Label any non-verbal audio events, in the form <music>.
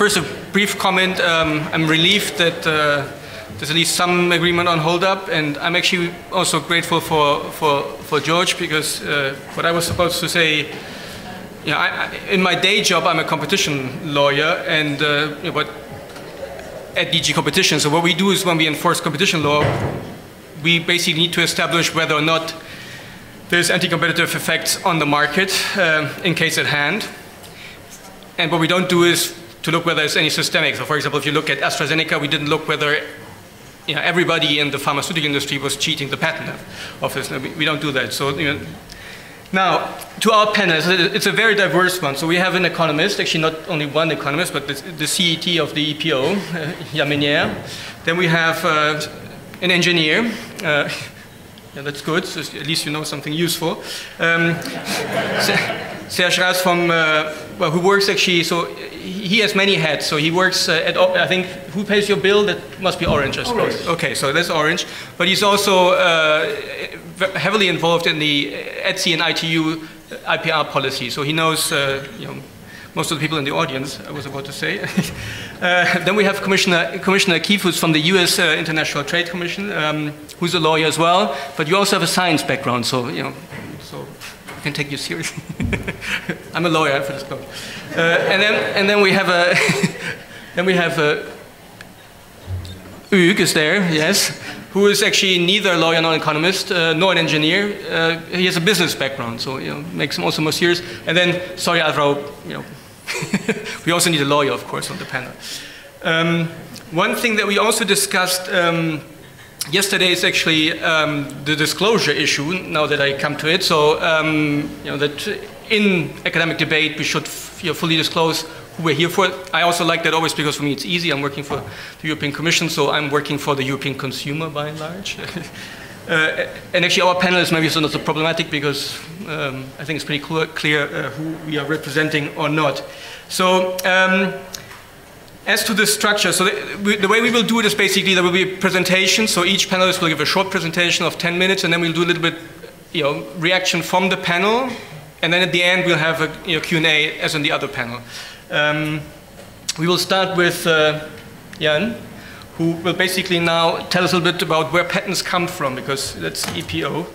first, a brief comment. Um, I'm relieved that uh, there's at least some agreement on hold up, and I'm actually also grateful for, for, for George because uh, what I was supposed to say. Know, I, I, in my day job, I'm a competition lawyer, and uh, you but at DG Competition, so what we do is when we enforce competition law, we basically need to establish whether or not there's anti-competitive effects on the market uh, in case at hand. And what we don't do is to look whether there's any systemic. So for example, if you look at AstraZeneca, we didn't look whether you know, everybody in the pharmaceutical industry was cheating the patent office. We, don't do that. So you know, now, to our panel, it's a very diverse one. So we have an economist, actually not only one economist, but the, the CET of the EPO, uh, Yann Then we have uh, an engineer, uh, <laughs> yeah, that's good. So at least you know something useful. Um, <laughs> Serge Raes from, uh, well, who works actually, so he has many hats. So he works uh, at, I think, who pays your bill? That must be Orange, I suppose. Orange. Okay, so that's Orange. But he's also uh, heavily involved in the ETSI and ITU IPR policy. So he knows, uh, you know, most of the people in the audience, I was about to say. <laughs> uh, then we have Commissioner, Commissioner Kieff, who's from the US uh, International Trade Commission, um, who's a lawyer as well, but you also have a science background, so, you know, so I can take you seriously. <laughs> <laughs> I'm a lawyer for this club. Uh, and, then, and then we have a, <laughs> then we have a, Hugues is there, yes, who is actually neither a lawyer nor an economist, uh, nor an engineer. Uh, he has a business background, so you know, makes him also more serious. And then, sorry, Alvaro, you know, <laughs> we also need a lawyer, of course, on the panel. Um, one thing that we also discussed um, yesterday is actually um, the disclosure issue, now that I come to it. So, um, you know, that in academic debate, we should you know, fully disclose who we're here for. I also like that always because for me it's easy. I'm working for the European Commission, so I'm working for the European consumer by and large. <laughs> Uh, and actually, our panel is maybe not so problematic because um, I think it's pretty clear, clear uh, who we are representing or not. So, um, as to the structure, so the, we, the, way we will do it is basically there will be a presentation. So each panelist will give a short presentation of 10 minutes, and then we'll do a little bit, you know, reaction from the panel, and then at the end we'll have a you know, Q&A as in the other panel. Um, we will start with uh, Yann who will basically now tell us a little bit about where patents come from, because that's EPO.